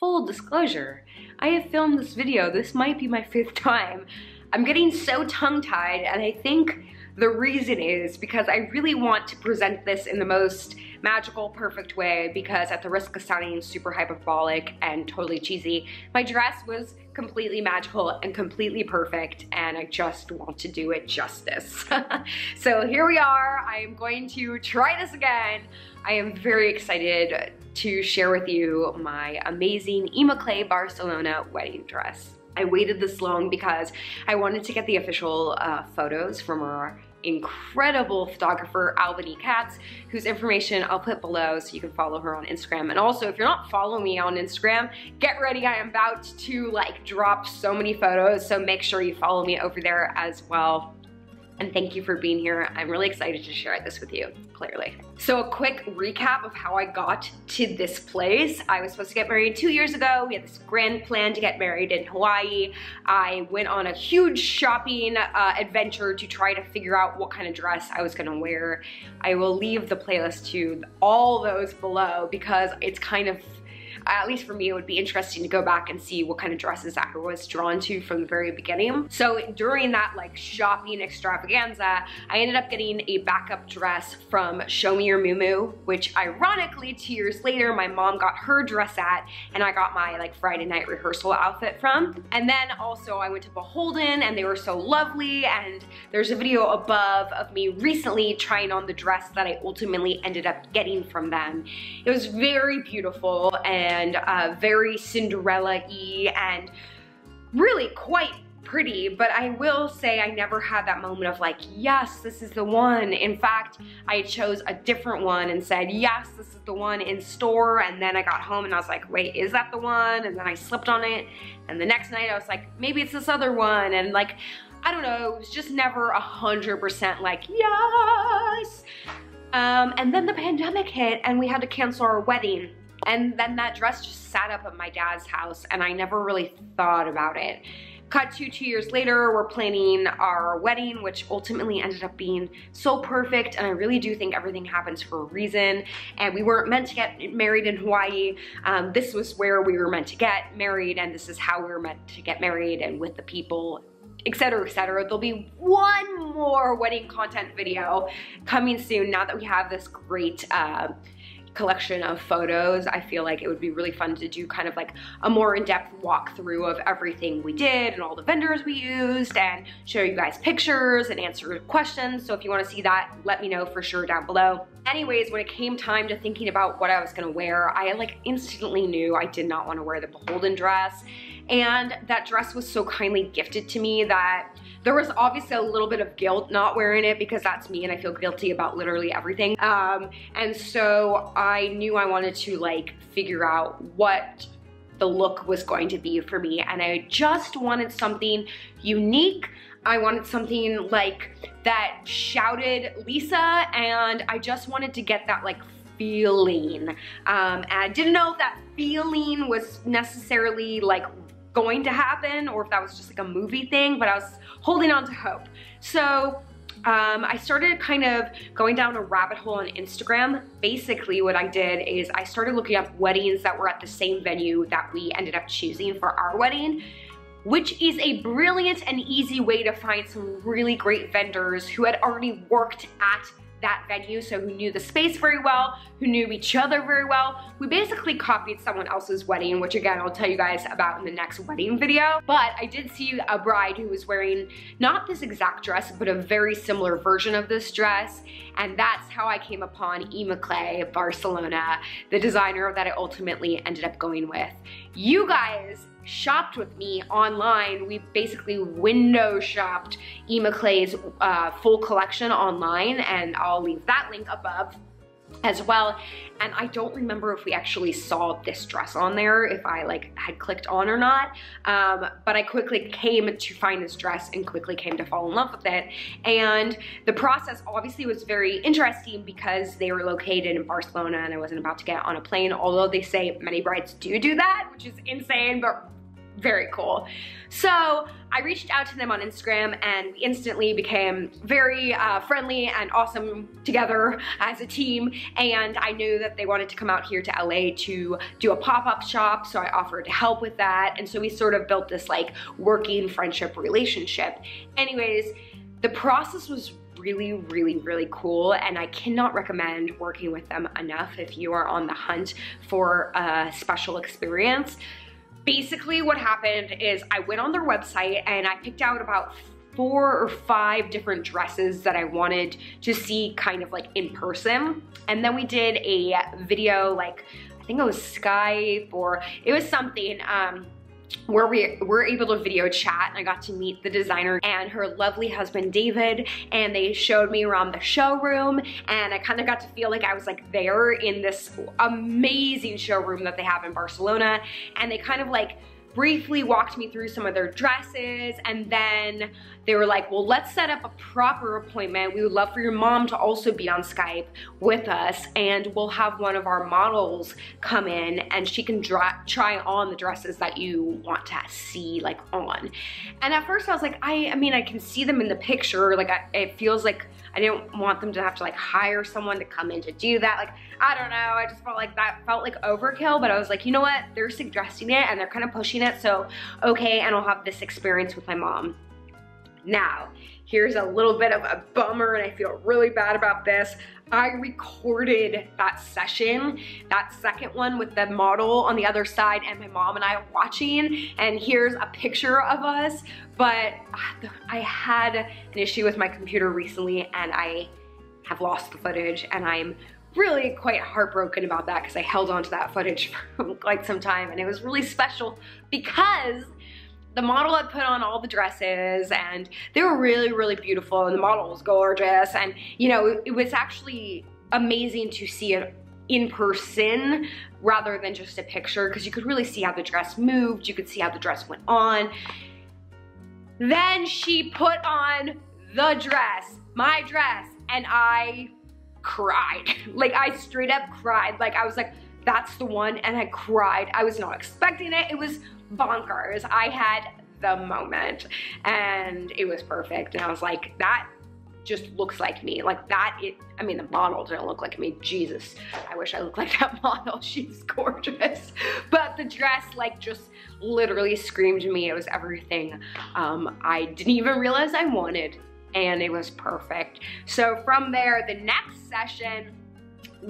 full disclosure, I have filmed this video. This might be my fifth time. I'm getting so tongue-tied and I think the reason is because I really want to present this in the most magical, perfect way because at the risk of sounding super hyperbolic and totally cheesy, my dress was completely magical and completely perfect and I just want to do it justice. so here we are, I am going to try this again. I am very excited to share with you my amazing Immacle Barcelona wedding dress. I waited this long because I wanted to get the official uh, photos from our incredible photographer, Albany Katz, whose information I'll put below so you can follow her on Instagram. And also, if you're not following me on Instagram, get ready. I am about to like drop so many photos, so make sure you follow me over there as well and thank you for being here. I'm really excited to share this with you, clearly. So a quick recap of how I got to this place. I was supposed to get married two years ago. We had this grand plan to get married in Hawaii. I went on a huge shopping uh, adventure to try to figure out what kind of dress I was gonna wear. I will leave the playlist to all those below because it's kind of Uh, at least for me, it would be interesting to go back and see what kind of dresses I was drawn to from the very beginning. So during that like shopping extravaganza, I ended up getting a backup dress from Show Me Your Muumuu, which ironically two years later, my mom got her dress at and I got my like Friday night rehearsal outfit from. And then also I went to Beholden and they were so lovely and there's a video above of me recently trying on the dress that I ultimately ended up getting from them. It was very beautiful and and uh, very Cinderella-y and really quite pretty, but I will say I never had that moment of like, yes, this is the one. In fact, I chose a different one and said, yes, this is the one in store. And then I got home and I was like, wait, is that the one? And then I slipped on it. And the next night I was like, maybe it's this other one. And like, I don't know, it was just never a hundred percent like, yes. Um, and then the pandemic hit and we had to cancel our wedding. And then that dress just sat up at my dad's house and I never really thought about it. Cut to two years later, we're planning our wedding, which ultimately ended up being so perfect. And I really do think everything happens for a reason. And we weren't meant to get married in Hawaii. Um, this was where we were meant to get married and this is how we were meant to get married and with the people etc etc there'll be one more wedding content video coming soon now that we have this great uh, collection of photos. I feel like it would be really fun to do kind of like a more in-depth walkthrough of everything we did and all the vendors we used and show you guys pictures and answer questions. So if you wanna see that, let me know for sure down below. Anyways, when it came time to thinking about what I was gonna wear, I like instantly knew I did not wanna wear the Beholden dress. And that dress was so kindly gifted to me that there was obviously a little bit of guilt not wearing it because that's me and I feel guilty about literally everything. Um, and so I knew I wanted to like figure out what the look was going to be for me and I just wanted something unique. I wanted something like that shouted Lisa and I just wanted to get that like feeling. Um, and I didn't know if that feeling was necessarily like going to happen or if that was just like a movie thing, but I was holding on to hope. So um, I started kind of going down a rabbit hole on Instagram. Basically what I did is I started looking up weddings that were at the same venue that we ended up choosing for our wedding which is a brilliant and easy way to find some really great vendors who had already worked at that venue, so who knew the space very well, who knew each other very well. We basically copied someone else's wedding, which again, I'll tell you guys about in the next wedding video. But I did see a bride who was wearing not this exact dress, but a very similar version of this dress. And that's how I came upon Immacle Barcelona, the designer that I ultimately ended up going with. You guys shopped with me online. We basically window shopped Immacle's uh, full collection online and I'll leave that link above as well. And I don't remember if we actually saw this dress on there, if I like had clicked on or not. Um, but I quickly came to find this dress and quickly came to fall in love with it. And the process obviously was very interesting because they were located in Barcelona and I wasn't about to get on a plane, although they say many brides do do that, which is insane, but very cool. So I reached out to them on Instagram and we instantly became very uh, friendly and awesome together as a team. And I knew that they wanted to come out here to LA to do a pop-up shop. So I offered to help with that. And so we sort of built this like working friendship relationship. Anyways, the process was really, really, really cool and I cannot recommend working with them enough if you are on the hunt for a special experience. Basically what happened is I went on their website and I picked out about four or five different dresses that I wanted to see kind of like in person. And then we did a video like, I think it was Skype or it was something. Um, where we were able to video chat and I got to meet the designer and her lovely husband David and they showed me around the showroom and I kind of got to feel like I was like there in this amazing showroom that they have in Barcelona and they kind of like briefly walked me through some of their dresses and then they were like, well, let's set up a proper appointment. We would love for your mom to also be on Skype with us and we'll have one of our models come in and she can try on the dresses that you want to see like on. And at first I was like, I, I mean, I can see them in the picture. Like I, it feels like I didn't want them to have to like hire someone to come in to do that. Like, I don't know, I just felt like that felt like overkill, but I was like, you know what? They're suggesting it and they're kind of pushing it, so okay, and I'll have this experience with my mom. Now, here's a little bit of a bummer and I feel really bad about this. I recorded that session, that second one with the model on the other side and my mom and I watching and here's a picture of us, but I had an issue with my computer recently and I have lost the footage and I'm really quite heartbroken about that because I held on to that footage for quite some time and it was really special because the model had put on all the dresses and they were really, really beautiful and the model was gorgeous. And you know, it was actually amazing to see it in person rather than just a picture because you could really see how the dress moved. You could see how the dress went on. Then she put on the dress, my dress, and I cried. Like I straight up cried. Like I was like, that's the one and I cried. I was not expecting it. It was bonkers. I had the moment and it was perfect. And I was like, that just looks like me. Like that, it, I mean, the model didn't look like me. Jesus, I wish I looked like that model. She's gorgeous. But the dress like just literally screamed me. It was everything um, I didn't even realize I wanted and it was perfect. So from there, the next session,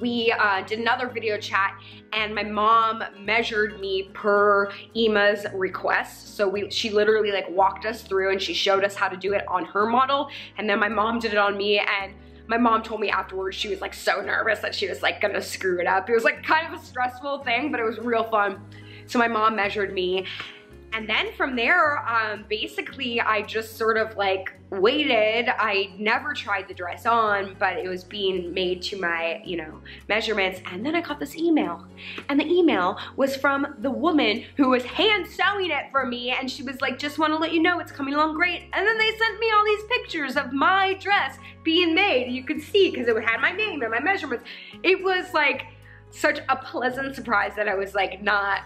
we uh, did another video chat and my mom measured me per Ema's request. So we, she literally like walked us through and she showed us how to do it on her model. And then my mom did it on me and my mom told me afterwards she was like so nervous that she was like gonna screw it up. It was like kind of a stressful thing, but it was real fun. So my mom measured me and then from there, um, basically I just sort of like waited. I never tried the dress on, but it was being made to my, you know, measurements. And then I got this email. And the email was from the woman who was hand sewing it for me. And she was like, just want to let you know it's coming along great. And then they sent me all these pictures of my dress being made. You could see because it had my name and my measurements. It was like such a pleasant surprise that I was like not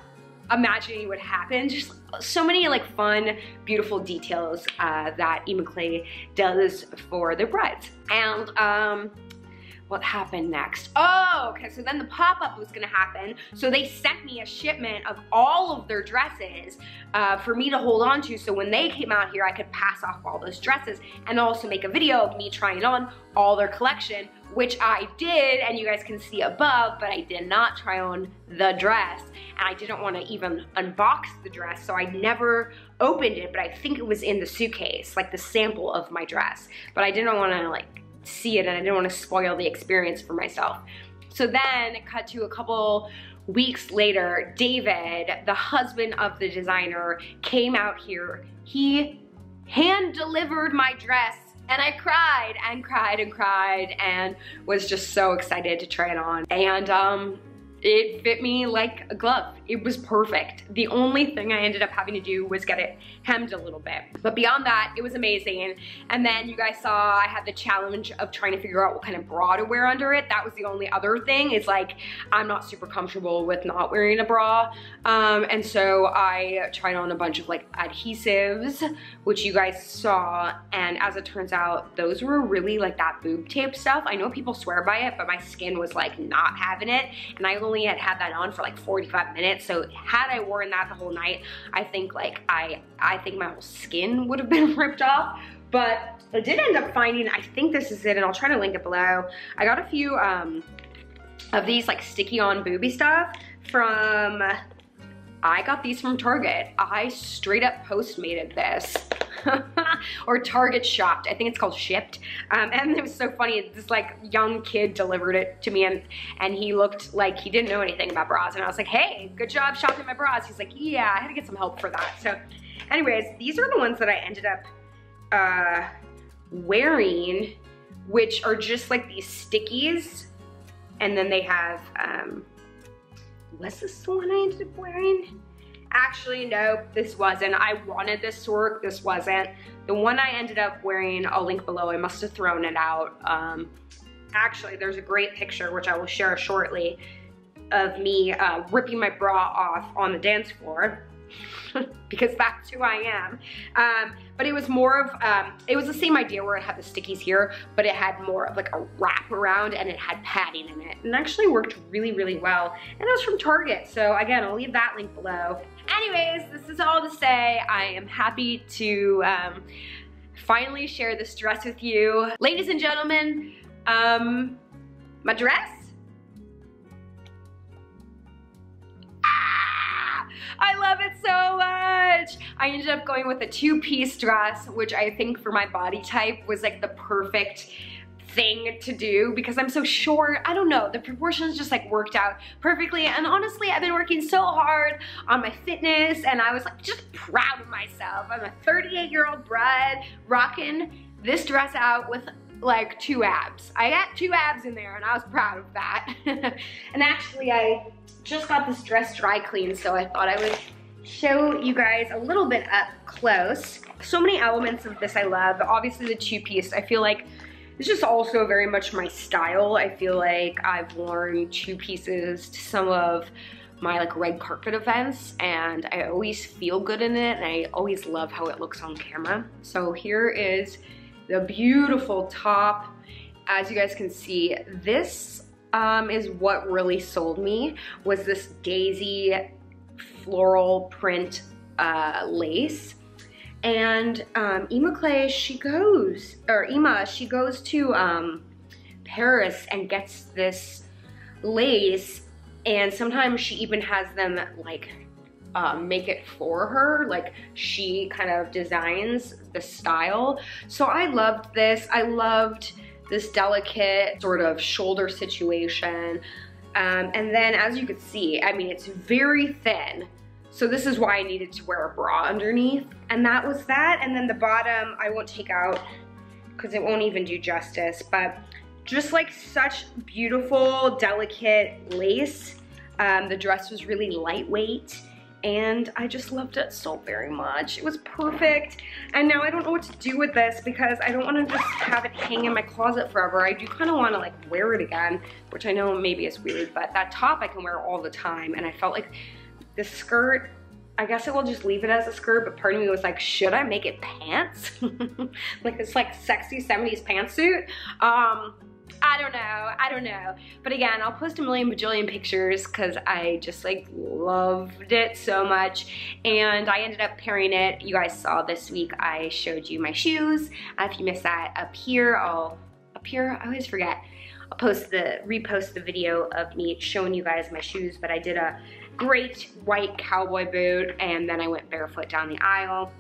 imagining would happen. Just so many like fun, beautiful details uh, that Immacle does for the brides. And um, what happened next? Oh, okay, so then the pop-up was gonna happen. So they sent me a shipment of all of their dresses uh, for me to hold on to. So when they came out here, I could pass off all those dresses and also make a video of me trying on all their collection which I did, and you guys can see above, but I did not try on the dress, and I didn't want to even unbox the dress, so I never opened it, but I think it was in the suitcase, like the sample of my dress, but I didn't want to like see it, and I didn't want to spoil the experience for myself. So then, cut to a couple weeks later, David, the husband of the designer, came out here. He hand delivered my dress and I cried and cried and cried and was just so excited to try it on. And um, it fit me like a glove. It was perfect. The only thing I ended up having to do was get it hemmed a little bit. But beyond that, it was amazing. And then you guys saw I had the challenge of trying to figure out what kind of bra to wear under it. That was the only other thing It's like, I'm not super comfortable with not wearing a bra. Um, and so I tried on a bunch of like adhesives, which you guys saw. And as it turns out, those were really like that boob tape stuff. I know people swear by it, but my skin was like not having it. And I only had had that on for like 45 minutes. So had I worn that the whole night, I think like I, I think my whole skin would have been ripped off. But I did end up finding, I think this is it, and I'll try to link it below. I got a few um, of these like sticky on booby stuff from, I got these from Target. I straight up postmated this. or Target shopped. I think it's called shipped. Um, and it was so funny. This like young kid delivered it to me and, and he looked like he didn't know anything about bras. And I was like, hey, good job shopping my bras. He's like, yeah, I had to get some help for that. So anyways, these are the ones that I ended up uh, wearing, which are just like these stickies. And then they have, um, was this the one I ended up wearing? Actually, no, this wasn't. I wanted this to work, this wasn't. The one I ended up wearing, I'll link below, I must have thrown it out. Um, actually, there's a great picture, which I will share shortly, of me uh, ripping my bra off on the dance floor. because that's who I am. Um, but it was more of, um, it was the same idea where it had the stickies here, but it had more of like a wrap around and it had padding in it. And actually worked really, really well. And it was from Target. So again, I'll leave that link below. Anyways, this is all to say I am happy to um, finally share this dress with you. Ladies and gentlemen, um, my dress I love it so much. I ended up going with a two-piece dress, which I think for my body type was like the perfect thing to do because I'm so short. I don't know, the proportions just like worked out perfectly. And honestly, I've been working so hard on my fitness and I was like just proud of myself. I'm a 38 year old bride rocking this dress out with like two abs. I got two abs in there and I was proud of that. and actually I just got this dress dry clean so I thought I would show you guys a little bit up close. So many elements of this I love. Obviously the two piece, I feel like it's just also very much my style. I feel like I've worn two pieces to some of my like red carpet events and I always feel good in it and I always love how it looks on camera. So here is the beautiful top. As you guys can see, this um, is what really sold me, was this daisy floral print uh, lace. And um, Immacle, she goes, or Ima, she goes to um, Paris and gets this lace and sometimes she even has them like um, make it for her. Like she kind of designs the style. So I loved this. I loved this delicate sort of shoulder situation. Um, and then as you can see, I mean, it's very thin. So this is why I needed to wear a bra underneath. And that was that. And then the bottom, I won't take out because it won't even do justice, but just like such beautiful, delicate lace. Um, the dress was really lightweight and I just loved it so very much. It was perfect. And now I don't know what to do with this because I don't want to just have it hang in my closet forever. I do kind of want to like wear it again, which I know maybe is weird, but that top I can wear all the time. And I felt like the skirt, I guess I will just leave it as a skirt, but part of me was like, should I make it pants? like it's like sexy 70s pantsuit. Um, I don't know, I don't know. But again, I'll post a million bajillion pictures because I just like loved it so much. And I ended up pairing it. You guys saw this week, I showed you my shoes. Uh, if you missed that up here, I'll, up here, I always forget. I'll post the, repost the video of me showing you guys my shoes, but I did a great white cowboy boot and then I went barefoot down the aisle.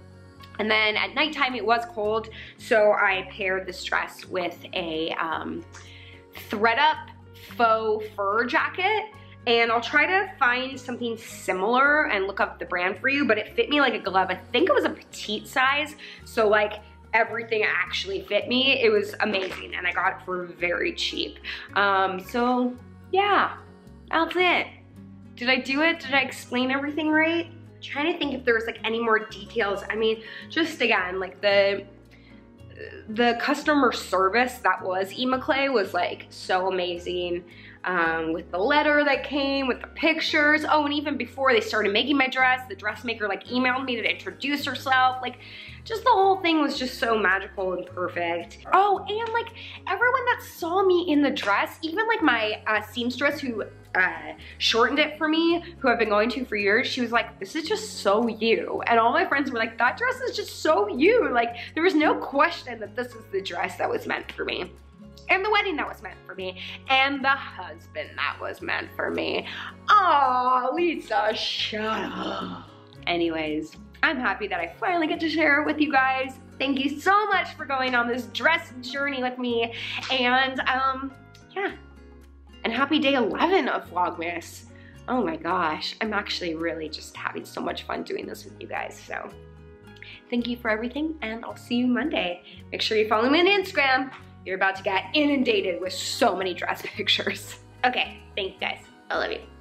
And then at nighttime it was cold, so I paired this dress with a um, thredUP faux fur jacket and I'll try to find something similar and look up the brand for you, but it fit me like a glove. I think it was a petite size, so like everything actually fit me. It was amazing and I got it for very cheap. Um, so yeah, That's it. Did I do it? Did I explain everything right? Trying to think if there was like any more details. I mean, just again, like the the customer service that was Immacle was like so amazing um, with the letter that came, with the pictures. Oh, and even before they started making my dress, the dressmaker like emailed me to introduce herself. Like just the whole thing was just so magical and perfect. Oh, and like everyone that saw me in the dress, even like my uh, seamstress who uh, shortened it for me, who I've been going to for years, she was like, this is just so you. And all my friends were like, that dress is just so you. Like there was no question that this is the dress that was meant for me and the wedding that was meant for me, and the husband that was meant for me. Oh, Lisa, shut up. Anyways, I'm happy that I finally get to share it with you guys. Thank you so much for going on this dress journey with me. And um, yeah, and happy day 11 of Vlogmas. Oh my gosh, I'm actually really just having so much fun doing this with you guys, so. Thank you for everything, and I'll see you Monday. Make sure you follow me on Instagram. You're about to get inundated with so many dress pictures. Okay, thanks guys. I love you.